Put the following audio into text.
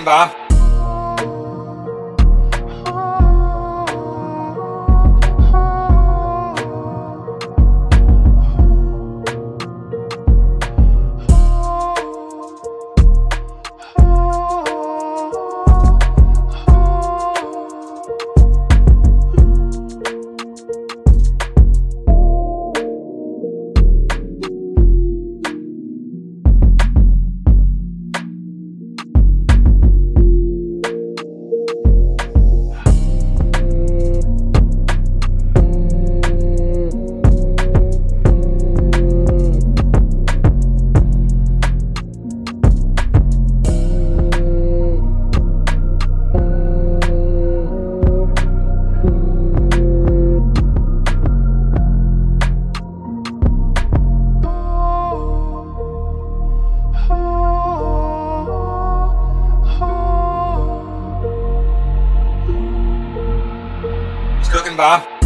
remember Bye.